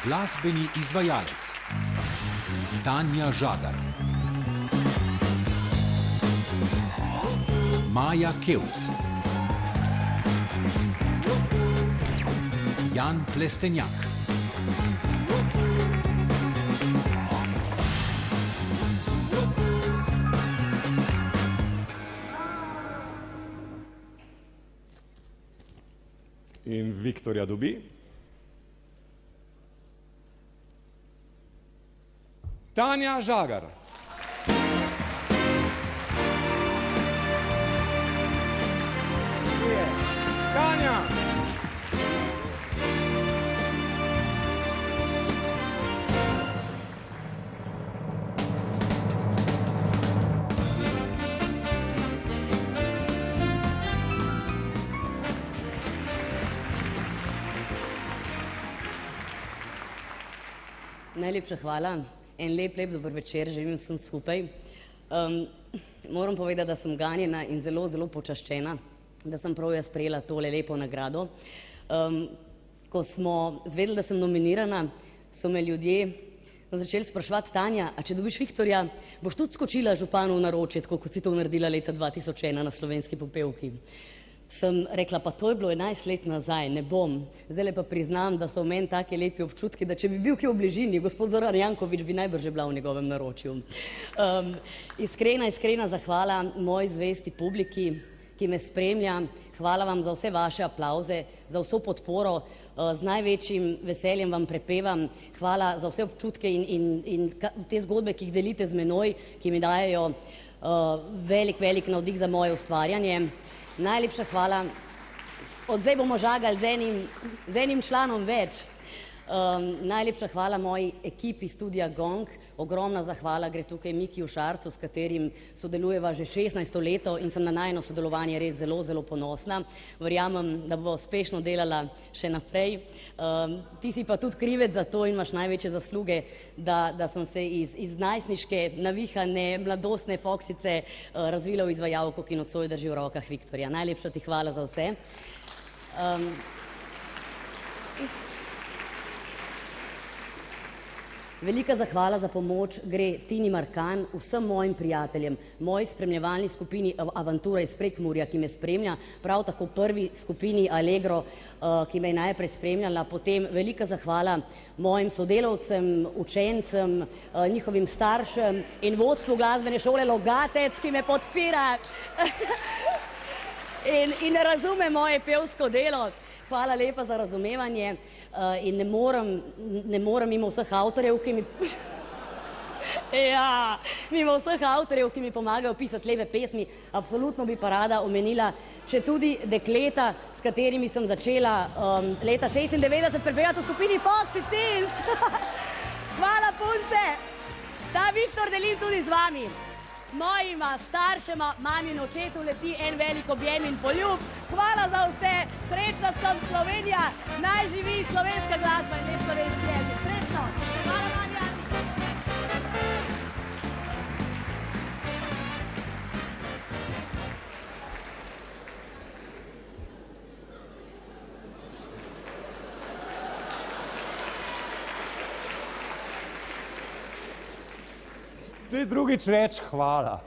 Glasbeni izvajalec Tanja Žagar, Maja Kevc, Jan Plestenjak. In Viktorja dobi. Tanja Žagar. Tanja. Najlepša hvala. En lep, lep dober večer želim vsem skupaj. Um, moram povedati, da sem ganjena in zelo, zelo počaščena, da sem prav jaz sprejela tole lepo nagrado. Um, ko smo zvedeli, da sem nominirana, so me ljudje začeli spraševati, Tanja, a če dobiš Viktorja, boš tudi skočila županu v naročje, tako kot si to naredila leta 2001 na slovenski popevki. Sem rekla, pa to je bilo 11 let nazaj, ne bom. Zdaj pa priznam, da so v meni taki lepi občutki, da če bi bil kje v bližini, gospod Zoran Jankovič bi najbrž bila v njegovem naročju. Um, iskrena, iskrena zahvala moji zvesti publiki, ki me spremlja. Hvala vam za vse vaše aplauze, za vso podporo. Uh, z največjim veseljem vam prepevam. Hvala za vse občutke in, in, in te zgodbe, ki jih delite z menoj, ki mi dajo uh, velik, velik navdih za moje ustvarjanje. Najlepša hvala. Od zdaj bomo žagali z enim, z enim članom več. Um, najlepša hvala moji ekipi studija Gong. Ogromna zahvala gre tukaj Miki Ušarcu, s katerim sodelujeva že 16 leto in sem na najno sodelovanje res zelo, zelo ponosna. Verjamem, da bo uspešno delala še naprej. Um, ti si pa tudi krivec za to in imaš največje zasluge, da, da sem se iz, iz najstniške, navihane, mladostne foksice uh, razvila v izvajalko, ki nocoj drži v rokah Viktorja. Najlepša ti hvala za vse. Um, Velika zahvala za pomoč gre Tini Markan, vsem mojim prijateljem, moji spremljevalni skupini Avantura iz Prekmurja, ki me spremlja, prav tako prvi skupini Allegro, ki me je najprej spremljala, potem velika zahvala mojim sodelavcem, učencem, njihovim staršem in vodstvu glasbene šole Logatec, ki me podpira in, in razume moje pevsko delo. Hvala lepa za razumevanje uh, in ne morem, ne morem mimo vseh avtorjev, ki mi. ja, mimo vseh avtorjev, ki mi pomagajo pisati lepe pesmi, absolutno bi pa rada omenila še tudi dekleta, s katerimi sem začela um, leta 96 prepevati v skupini Foxy Teens. Hvala, punce! Ta Viktor delim tudi z vami mojima staršema, mami in očetu leti en velik objem in poljub. Hvala za vse, srečna sem Slovenija, naj živi slovenska glasba in lep slovenski jezik. Srečno! Ti drugič reč hvala.